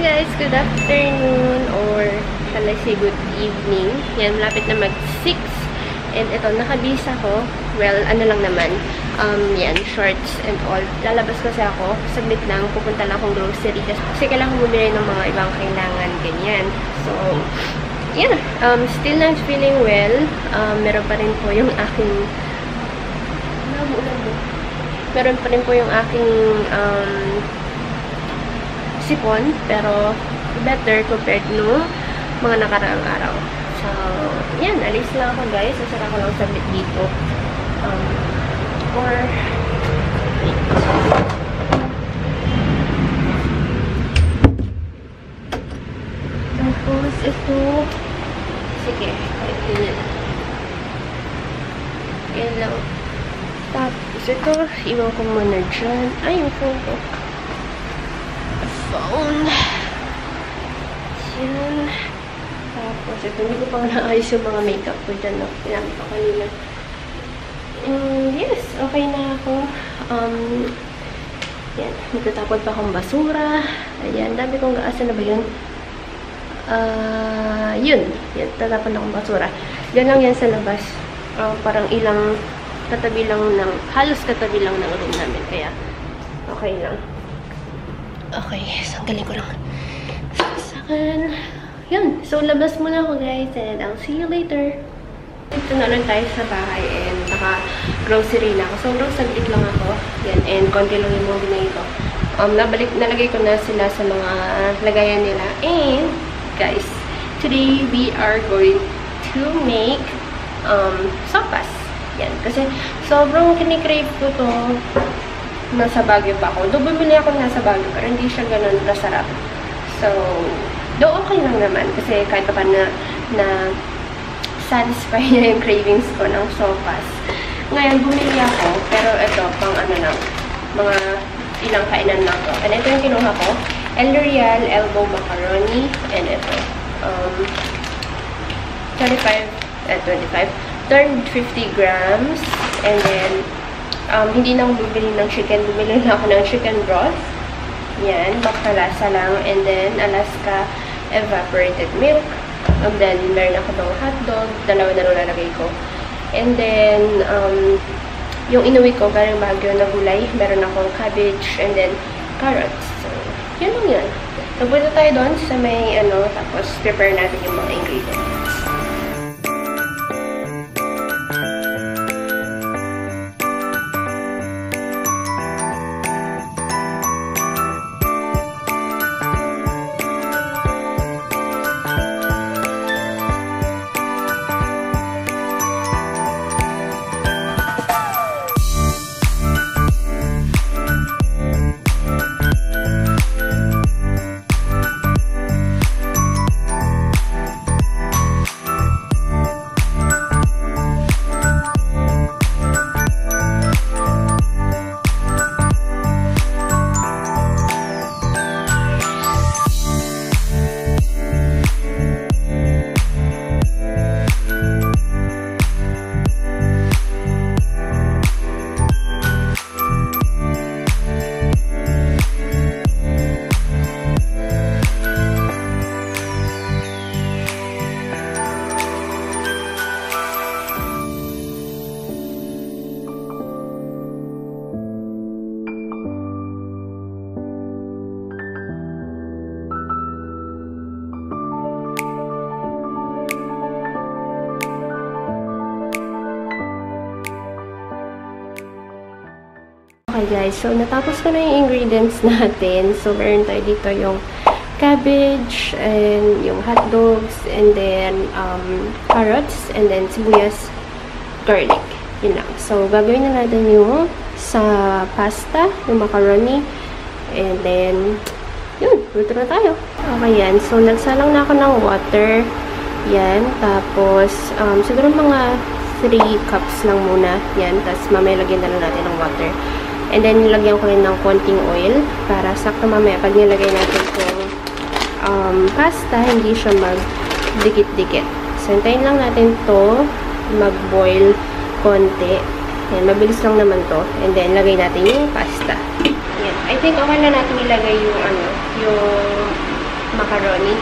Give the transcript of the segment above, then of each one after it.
Guys! Good afternoon or shall good evening. Yan, malapit na mag-6. And ito, nakabisa ko. Well, ano lang naman. Um, yan, shorts and all. Lalabas kasi ako. Saglit lang, pupunta lang akong grocery. Kasi kailangan bumili ng mga ibang kailangan, ganyan. So, yeah. Um, still not feeling well. Um, meron pa rin po yung aking... Meron pa rin po yung aking um, sipon, pero better compared no mga nakaraang araw. So, yan, alis lang ako guys. Sasara ko lang sabit dito. Um, or, Tapos, ito, sige, kahit yun Yan lang. Tapos, ito, iwan ko muna dyan. Ay, yung phone ko phone. Yan. Tapos, ito, hindi ko pang naayos yung mga makeup ko dyan. No? Pinamit ko kanina. And, yes, okay na ako. Um, yan, magtatapon pa akong basura. Ayan, dami kong gaasa na ba yun? Uh, yun, yan, tatapon akong basura. Yan lang yan sa labas. Uh, parang ilang katabi lang ng, halos katabi lang ng room namin. Kaya, okay lang. Okay, sanggalin ko lang. Saksakan. Yun. So, labas muna ako guys and I'll see you later. Ito na lang tayo sa bahay and naka-grocery na ako. So, bro, saglit lang ako. Yan. And konti lang yung mga binay ko. Um, nabalik, nalagay ko na sila sa mga lagayan nila. And, guys, today we are going to make um, sopas. Yan. Kasi, sobrang kinikrave ko to nasa Baguio pa ako. Doon bumili ako nasa Baguio, pero hindi siya ganun kasarap. So, do okay lang naman. Kasi kahit pa na, na satisfy niya yung cravings ko ng sopas. Ngayon, bumili ako, pero ito, pang ano lang, mga ilang kainan lang to. And ito yung kinuha ko, El Real Elbow Macaroni, and ito, um, 25, eh, 25, turned 50 grams, and then, um, hindi na ako bumili ng chicken. Bumili na ako ng chicken broth. Yan, makalasa lang. And then, Alaska evaporated milk. And then, meron ako ng hotdog. Dalawa na lalagay ko. And then, um, yung inuwi ko, galing Baguio na gulay. Meron akong cabbage and then carrots. So, yun lang yan. So, punta tayo doon sa may, ano, tapos prepare natin yung mga ingredients. Guys, so natapos ko na yung ingredients natin. So meron tayo dito yung cabbage and yung hot dogs and then um, carrots and then sibuyas, garlic. Yun lang. So gagawin na natin yung sa pasta, yung macaroni and then yun, luto na tayo. Okay yan. So nagsalang na ako ng water. Yan. Tapos um, siguro mga 3 cups lang muna. Yan. Tapos mamaya lagyan na lang natin ng water. And then, nilagyan ko rin ng konting oil para sakto mamaya pag nilagay natin itong um, pasta, hindi siya mag-dikit-dikit. So, hintayin lang natin to mag-boil konti. Yan, mabilis lang naman to. And then, lagay natin yung pasta. Yan. I think okay na natin ilagay yung ano, yung macaroni.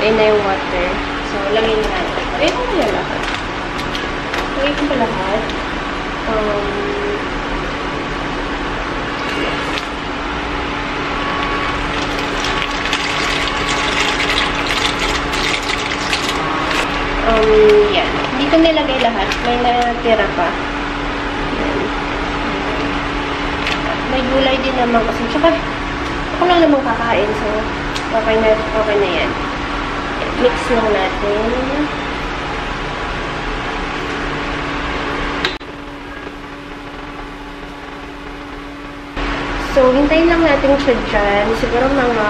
Ayun na yung water. So, lagay na natin. Ayun ko na lahat. Lagay ko pa lahat. Um, Um, yan. Hindi nilagay lahat. May natira pa. May gulay din naman kasi. Tsaka, ako lang naman kakain. So, okay na, okay na yan. Mix lang natin. So, hintayin lang natin siya dyan. Siguro mga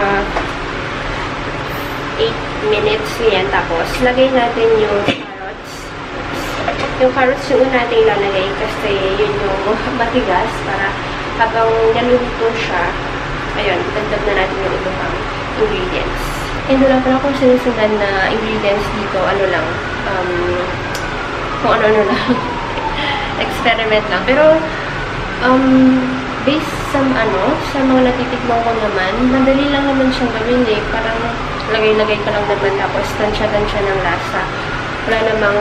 8 minutes yan. Tapos, lagay natin yung carrots. Yung carrots yung una natin ilalagay kasi yun yung matigas para habang naluto siya, ayun, dagdag na natin yung ibang ingredients. And wala pala akong sinusundan na ingredients dito, ano lang, um, kung ano-ano lang. Experiment lang. Pero, um, based sa ano, sa mga natitikman ko naman, madali lang naman siyang gawin eh. Parang lagay-lagay ka lang naman tapos tansya-tansya ng lasa. Wala namang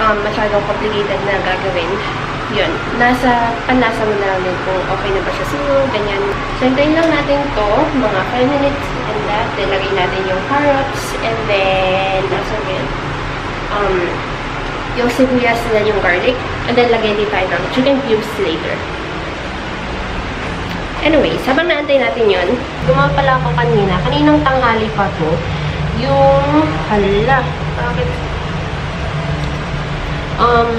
um, masyadong complicated na gagawin. Yun. Nasa panlasa mo na lang kung okay na ba siya sa'yo, ganyan. So, lang natin to mga 5 minutes and that. Then, lagay natin yung carrots and then, nasa yun, um, yung sibuyas and yung garlic. And then, lagay din tayo ng chicken cubes later. Anyway, sabang naantay natin yun, gumawa pala ako kanina. Kaninang tanghali pa to. Yung, hala, bakit? Um,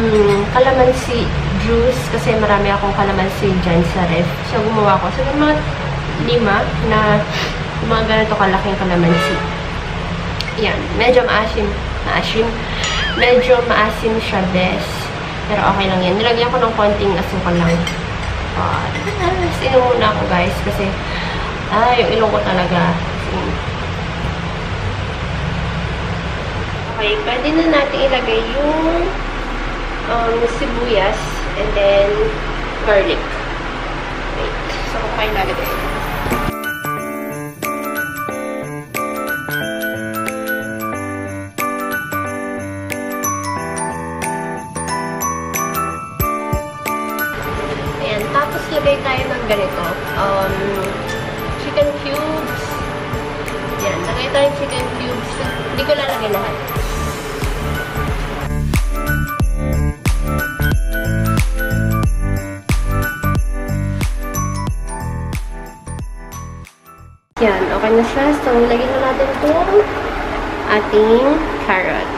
kalamansi juice, kasi marami akong kalamansi dyan sa ref. So, gumawa ko. So, mga lima na mga ganito kalaking kalamansi. Yan. Medyo maasim. Maasim. Medyo maasim siya, bes. Pero okay lang yan. Nilagyan ko ng konting asukal lang. Uh, Sino muna ako guys kasi ah, yung ilong ko talaga. Okay, pwede na natin ilagay yung um, sibuyas and then garlic. Wait. So, kung kayo nalagay. Ayan, Lalagay lahat. Yan, okay na siya. So, lagyan na natin itong ating carrots.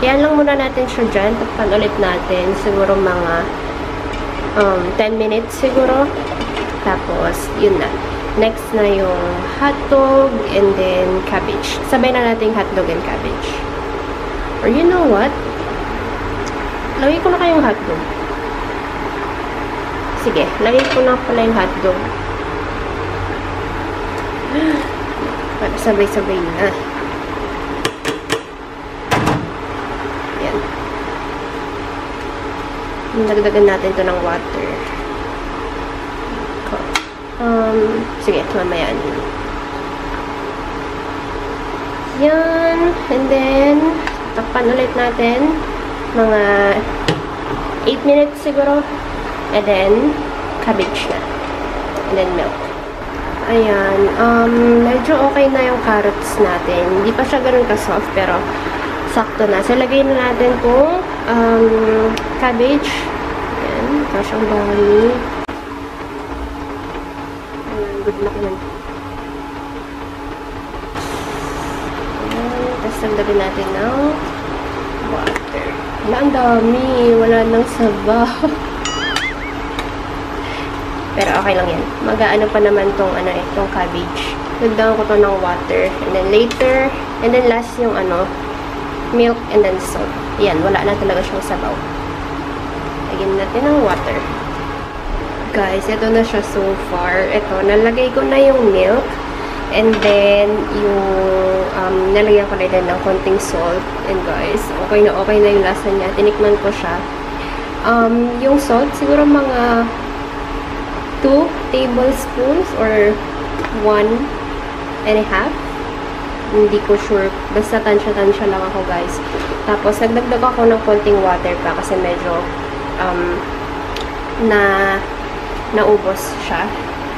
Yan. Lang muna natin siya dyan. Takpan ulit natin. Siguro mga um, 10 minutes siguro. Tapos, yun na. Next na yung hotdog and then cabbage. Sabay na natin hotdog and cabbage. Or you know what? Lagay ko na kayong hotdog. Sige, lagay ko na pala yung hotdog. Para sabay-sabay na. Yan. Nagdagan natin to ng water. Um, sige, mamaya yun. Yan. And then, takpan ulit natin. Mga 8 minutes siguro. And then, cabbage na. And then, milk. Ayan. Um, medyo okay na yung carrots natin. Hindi pa siya ganun ka-soft, pero sakto na. So, lagay na natin kung um, cabbage. Ayan. Tapos ang dami. Ayan. Good luck nun. Ayan. Tapos, nagdagan natin ng water. Wala, ang dami. Wala nang sabaw. Pero okay lang yan. Mag-ano pa naman tong ano eh, tong cabbage. Nagdagan ko to ng water. And then later, and then last yung ano, milk and then salt. Yan, wala na talaga siyang sabaw. Lagyan natin ng water. Guys, ito na siya so far. Ito, nalagay ko na yung milk. And then, yung um, nalagyan ko na din ng konting salt. And guys, okay na okay na yung lasa niya. Tinikman ko siya. Um, yung salt, siguro mga 2 tablespoons or 1 and a half. Hindi ko sure. Basta tansya-tansya lang ako, guys. Tapos, nagdagdag ako ng konting water pa kasi medyo um, na naubos siya.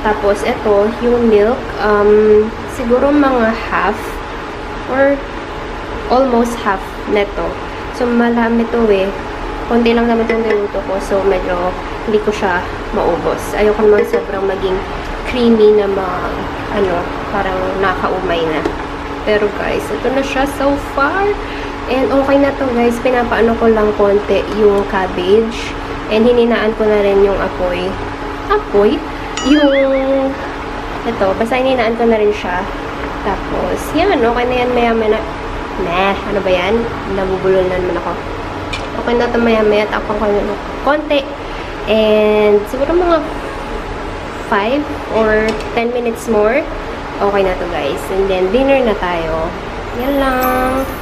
Tapos, ito, yung milk, um, siguro mga half or almost half neto. So, malami to eh. Konti lang naman itong niluto ko. So, medyo hindi ko siya maubos. Ayoko naman sobrang maging creamy na ma, ano, parang nakaumay na. Pero guys, ito na siya so far. And okay na to guys. Pinapaano ko lang konti yung cabbage. And hininaan ko na rin yung apoy. Apoy? Yung, ito, basta hininaan ko na rin siya. Tapos, yan, okay na yan maya maya na. Nah, ano ba yan? Nabubulol na naman ako. Okay na ito maya maya. Tapang ko na konti. And, siguro mga 5 or 10 minutes more. Okay na to guys. And then, dinner na tayo. Yan lang.